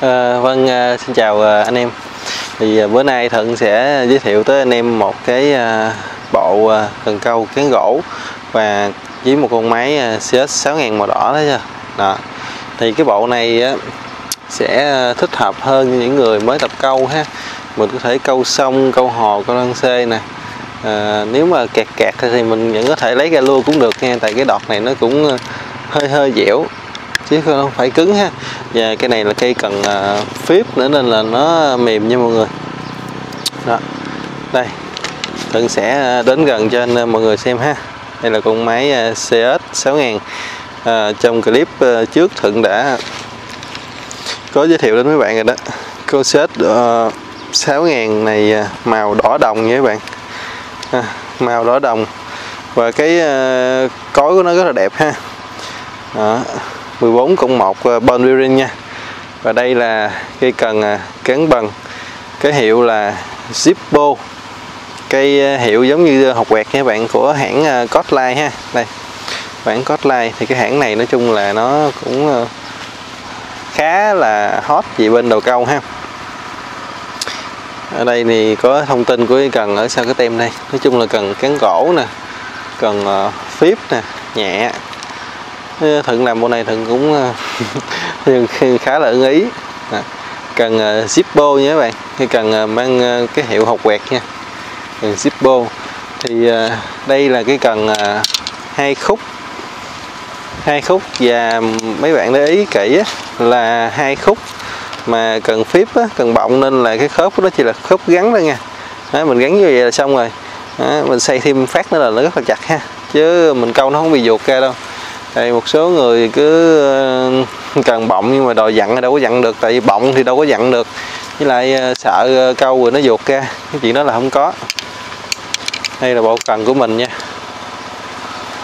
À, vâng, à, xin chào à, anh em. Thì à, bữa nay Thuận sẽ giới thiệu tới anh em một cái à, bộ à, cần câu kén gỗ và với một con máy à, CS 6000 màu đỏ đấy nha. Đó. Thì cái bộ này á, sẽ thích hợp hơn cho những người mới tập câu ha. Mình có thể câu sông, câu hồ, câu lăng xê nè. À, nếu mà kẹt kẹt thì mình vẫn có thể lấy ra lua cũng được nha tại cái đọt này nó cũng hơi hơi dẻo chứ không phải cứng ha và cái này là cây cần à, uh, phíp nữa nên là nó mềm nha mọi người. Đó. Đây Thuận sẽ à, đến gần cho anh à, mọi người xem ha. Đây là con máy CS 6000 à, trong clip trước Thuận đã có giới thiệu đến mấy bạn rồi đó. Con CS uh, 6000 này màu đỏ đồng nha các bạn. À, màu đỏ đồng. Và cái uh, cối của nó rất là đẹp ha. Đó. 14 cộng 1 ờ, bone bearing nha. Và đây là cây cần ờ, cán bằng. Cái hiệu là Zippo. Cây ờ, hiệu giống như học quẹt nha bạn, của hãng Cotline ha. Đây, bản Cotline thì cái hãng này nói chung là nó cũng khá là hot về bên đầu câu ha. Ở đây thì có thông tin của cái cần ở sau cái tem đây. Nói chung là cần cán gỗ nè, cần phíp nè, nhẹ thuận làm bộ này thuận cũng ờ, khá là ưng ý. Cần ờ, zippo nhé các bạn. Hay cần ờ, mang cái hiệu học quẹt nha. Cần zippo. Thì đây là cái cần hai khúc. Hai khúc và mấy bạn để ý kỹ là hai khúc mà cần phíp cần bọng nên là cái khớp đó chỉ là khớp gắn thôi nha. Đó, mình gắn như vậy là xong rồi. Đó, mình xây thêm phát nữa là nó rất là chặt ha. Chứ mình câu nó không bị ruột ra đâu đây một số người cứ ờ, cần bọng nhưng mà đòi dặn thì đâu có dặn được tại vì bọng thì đâu có dặn được. Với lại ờ, sợ ờ, câu rồi nó ruột ra cái chuyện đó là không có. Đây là bộ cần của mình nha.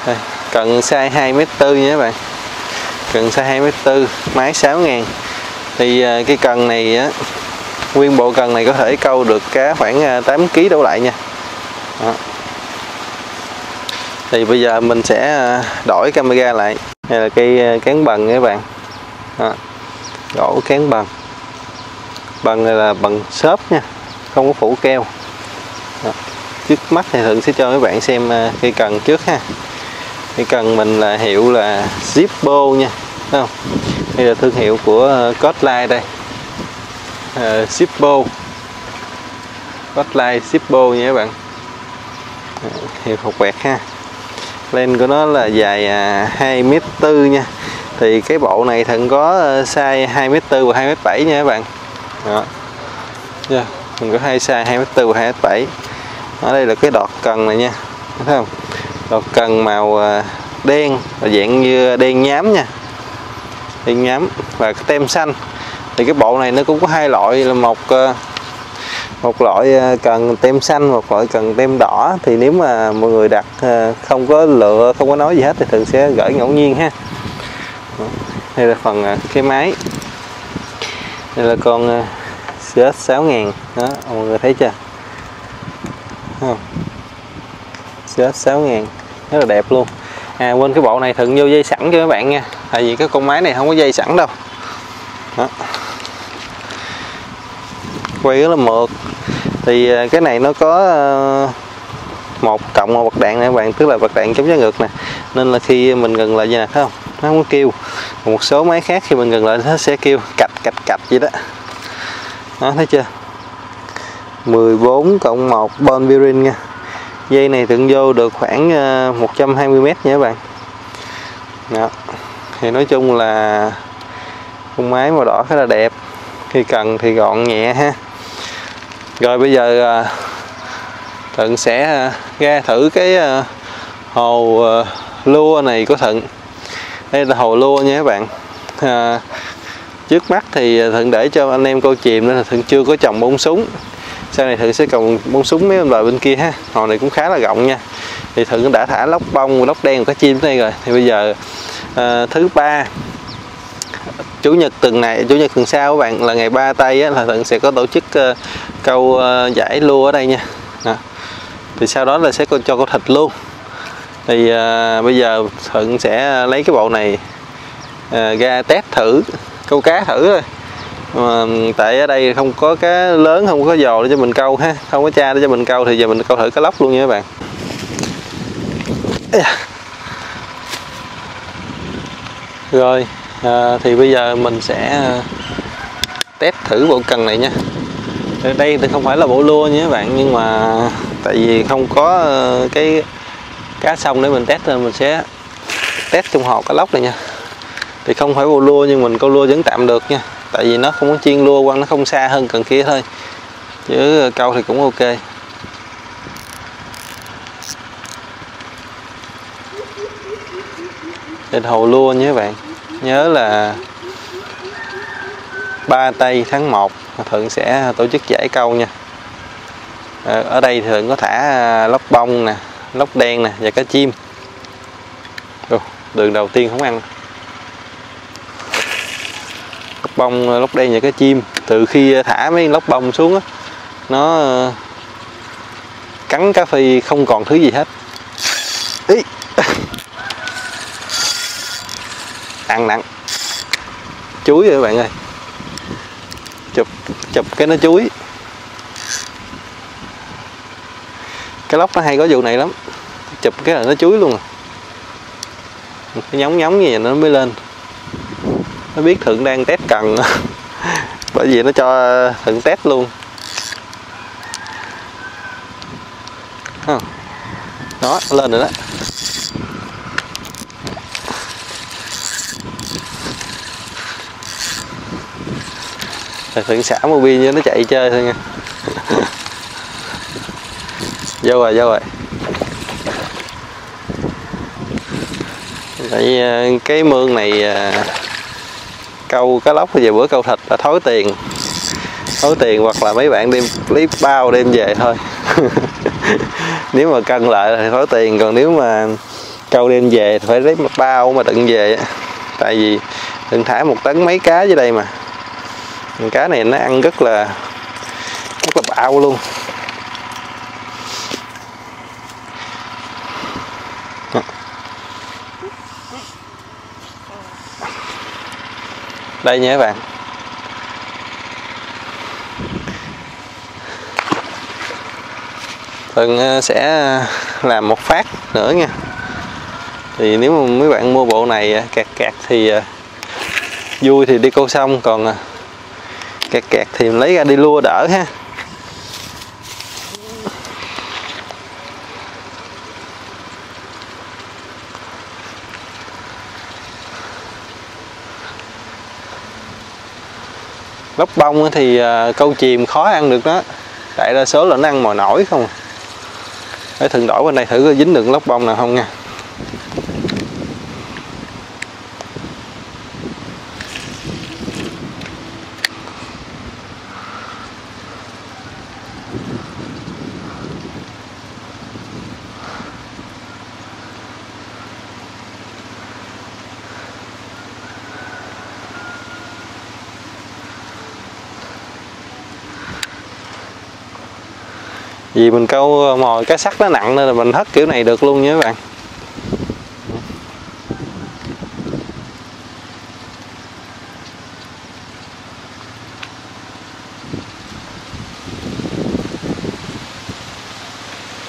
Đây, cần size 2m4 nha các bạn. Cần size 2m4 máy 6 ngàn. Thì cái cần này á nguyên bộ cần này có thể câu được cá khoảng 8 kg đổ lại nha. Đó thì bây giờ mình sẽ à, đổi camera lại. Đây là cây à, cán bằng các bạn. Đó. gỗ cán bằng. Bằng là bằng xốp nha không có phủ keo. Đó. trước mắt thì thường sẽ cho các bạn xem à, cây cần trước ha. Cây cần mình là hiệu là Zippo nha đúng không? Đây là thương hiệu của Cotline đây. Uh, Zippo. Cotline Zippo nha các bạn. Hiệu hộp quẹt ha len của nó là dài à, 2 m tư nha. Thì cái bộ này thận có ờ, size 2 m tư và 2m7 nha các bạn. Đó. Yeah. mình có hai size 2 m tư và 2m7 ở đây là cái đọt cần này nha, thấy không? Đọt cần màu ờ, đen và dạng như đen nhám nha. Đen nhám và cái tem xanh. Thì cái bộ này nó cũng có hai loại là một ờ, một loại ờ, cần tem xanh, một loại cần tem đỏ. Thì nếu mà mọi người đặt ờ, không có lựa, không có nói gì hết thì thường sẽ gửi ngẫu nhiên ha. Đây là phần ờ, cái máy. Đây là con CS 6000 đó, mọi người thấy chưa? Không CS 6000 rất là đẹp luôn. À quên cái bộ này, thường vô dây sẵn cho các bạn nha. Tại vì cái con máy này không có dây sẵn đâu. Đó. Quay rất là mượt thì à, cái này nó có à, một cộng một bật đạn nè các bạn, tức là bật đạn chống trái ngược nè. Nên là khi mình gần lại như nè thấy không? Nó không có kêu. Còn một số máy khác khi mình gần lại, nó sẽ kêu cạch cạch cạch vậy đó. Đó, thấy chưa? 14 cộng 1 bon bearing nha. Dây này tượng vô được khoảng à, 120m nha các bạn. Đó. thì nói chung là con máy màu đỏ khá là đẹp. Khi cần thì gọn nhẹ ha rồi bây giờ à, Thuận sẽ à, ra thử cái à, hồ lua này của Thuận. Đây là hồ lua nha các bạn. À, trước mắt thì Thuận để cho anh em câu chìm nên là Thuận chưa có trồng bông súng. Sau này Thuận sẽ trồng bông súng mấy bên bên kia ha. Hồ này cũng khá là rộng nha. Thì Thuận đã thả lóc bông lóc đen cái chim đây rồi. Thì bây giờ à, thứ ba chủ nhật tuần này chủ nhật tuần sau các bạn là ngày ba tây á, là thuận sẽ có tổ chức uh, câu ờ, giải lua ở đây nha. Đó. thì sau đó là sẽ cho câu thịt luôn. Thì à, bây giờ thuận sẽ lấy cái bộ này à, ra test thử câu cá thử thôi. Mà tại ở đây không có cá lớn không có giò để cho mình câu ha. Không có cha để cho mình câu thì giờ mình câu thử cá lóc luôn nha các bạn. Dạ. Rồi à, thì bây giờ mình sẽ test thử bộ cần này nha đây thì không phải là bộ lua nha các bạn, nhưng mà tại vì không có ờ, cái cá sông để mình test nên mình sẽ test trong hộp cá lóc này nha. Thì không phải bộ lua nhưng mình câu lua vẫn tạm được nha. Tại vì nó không có chiên lua quăng nó không xa hơn cần kia thôi. Chứ câu thì cũng ok. Đền hồ lua nha các bạn. Nhớ là ba tây tháng 1 thượng sẽ tổ chức giải câu nha. Ờ, ở đây thượng có thả à, lóc bông nè, lóc đen nè và cá chim. Đường đầu tiên không ăn. Lóc bông à, lóc đen và cá chim. Từ khi thả mấy lóc bông xuống á, nó à, cắn cá phi không còn thứ gì hết. Ý. ăn nặng. Chuối rồi các bạn ơi chụp chụp cái nó chuối. Cái lóc nó hay có vụ này lắm. Chụp cái là nó chuối luôn à. Cái nhóng nhóng như vậy nó mới lên. Nó biết thượng đang test cần. Bởi vì nó cho thượng test luôn. Đó, lên rồi đó. Thượng xả mobi như nó chạy chơi thôi nha. Vô rồi vô rồi. Tại ờ, cái mương này ờ, câu cá lóc về bữa câu thịt là thối tiền. Thối tiền hoặc là mấy bạn đem lấy bao đem về thôi. Nếu mà cân lại thì thối tiền, còn nếu mà câu đem về thì phải lấy một bao mà đựng về tại vì đừng thả một tấn mấy cá dưới đây mà con cá này nó ăn rất là rất là bạo luôn. Đây nha các bạn. Phần ờ, sẽ làm một phát nữa nha. Thì nếu mà mấy bạn mua bộ này ờ, kẹt kẹt thì ờ, vui thì đi câu xong còn kẹt kẹt thì lấy ra đi lua đỡ ha. Lóc bông thì à, câu chìm khó ăn được đó. Đại đa số là nó ăn mồi nổi không à. phải thường đổi bên đây thử có dính được lóc bông nào không nha. Vì mình câu ờ, mồi cá sắt nó nặng nên là mình hất kiểu này được luôn nha các bạn.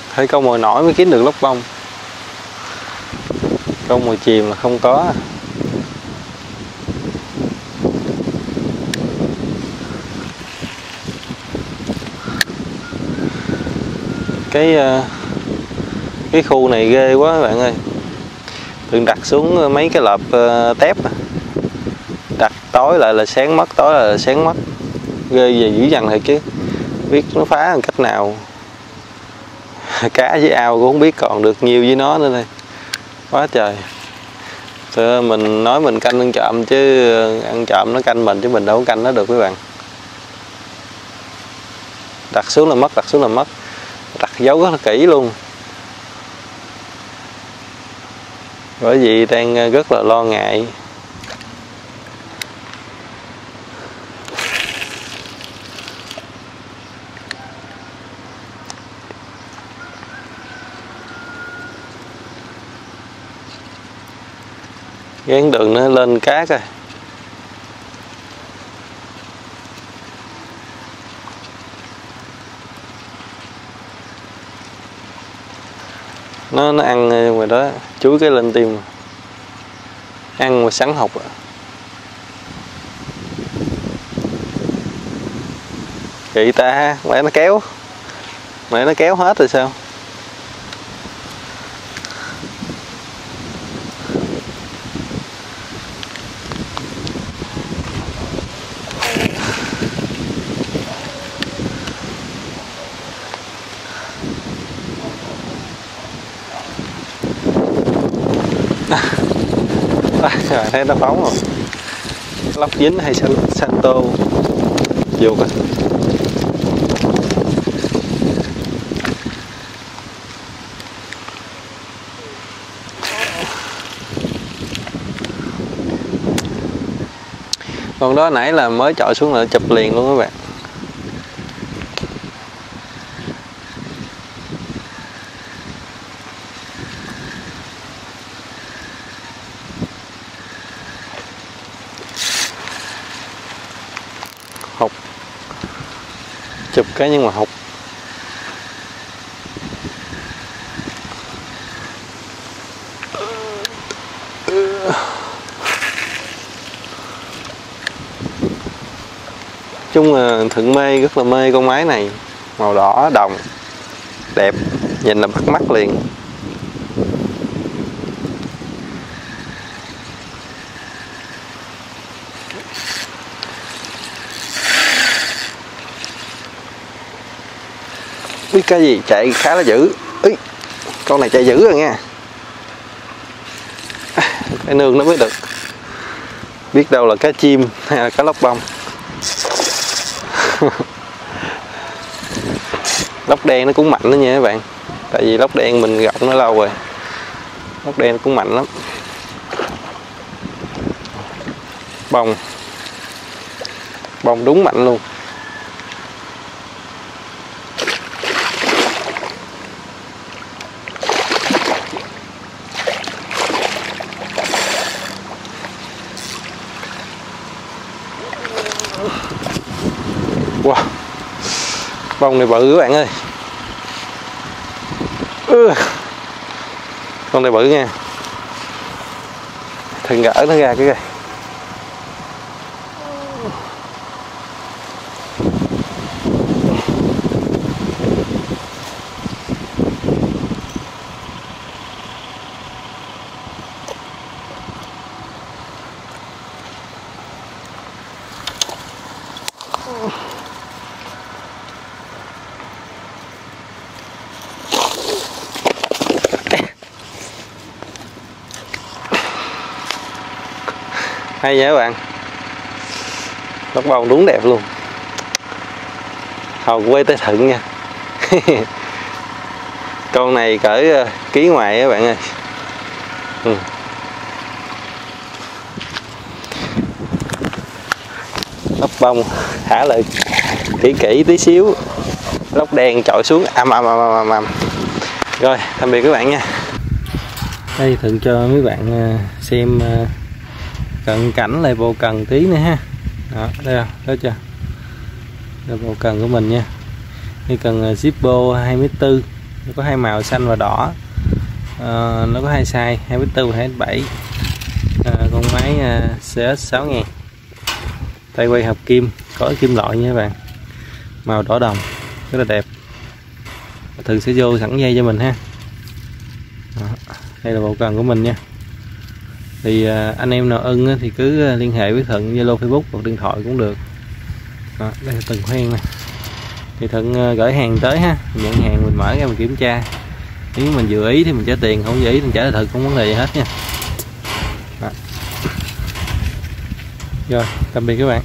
Phải câu mồi nổi mới kiếm được lóc bông. Câu mồi chìm là không có. Cái ờ, cái khu này ghê quá các bạn ơi. Đừng đặt xuống ờ, mấy cái lợp ờ, tép tép đặt tối lại là sáng mất, tối lại là sáng mất. Ghê về dữ dằn thôi chứ. Biết nó phá bằng cách nào. Cá với ao cũng không biết còn được nhiều với nó nữa đây. Quá trời. Thưa mình nói mình canh ăn trộm chứ ăn trộm nó canh mình chứ mình đâu có canh nó được các bạn. Đặt xuống là mất, đặt xuống là mất đặt dấu rất là kỹ luôn bởi vì đang ờ, rất là lo ngại gán đường nó lên cát rồi. Nó nó ăn ờ, ngoài đó chuối cái lên tim. Ăn mà sáng học à. kỳ ta mẹ nó kéo. Mẹ nó kéo hết rồi sao à, rồi thấy nó phóng rồi. Lóc dính hay san, santo vô coi con đó nãy là mới chọi xuống là chụp liền luôn các bạn. Cái nhưng mà học. Chung là thượng mê, rất là mê con máy này. Màu đỏ, đồng, đẹp, nhìn là bắt mắt liền. Cái gì? Chạy khá là dữ. Ý, con này chạy dữ rồi nha phải nương nó mới được. Biết đâu là cá chim hay là cá lóc bông. Lóc đen nó cũng mạnh đó nha các bạn. Tại vì lóc đen mình gọng nó lâu rồi. Lóc đen nó cũng mạnh lắm. Bông. Bông đúng mạnh luôn. Bông này bự các bạn ơi. Ừ. con này bự nha. Thừng gỡ nó ra cái kìa. Hay nhé các bạn? Lóc bông đúng đẹp luôn. Hầu quay tới thận nha. Con này cỡ ờ, ký ngoài các bạn ơi. Ừ. lóc bông thả lại kỹ kỹ tí xíu. Lóc đen trội xuống, âm âm âm âm âm rồi, tạm biệt các bạn nha. Đây thử cho mấy bạn ờ, xem ờ, cận cảnh lại bộ cần tí nữa ha. Đó đây không thấy chưa? Đây bộ cần của mình nha. Như cần à, Zippo 24 nó có hai màu xanh và đỏ. À, nó có hai size 24 và 27 à, ờ, con máy à, CS 6000 tay quay hợp kim có kim loại nha các bạn. Màu đỏ đồng rất là đẹp. Thường sẽ vô sẵn dây cho mình ha. Đó. đây là bộ cần của mình nha thì à, anh em nào ưng thì cứ à, liên hệ với Thuận Zalo Facebook hoặc điện thoại cũng được. Đó, đây là từng khoen này. Thì Thuận à, gửi hàng tới ha nhận hàng mình mở ra mình kiểm tra. Nếu mình vừa ý thì mình trả tiền không vừa ý thì trả là thật không vấn đề gì hết nha. Đó. rồi tạm biệt các bạn.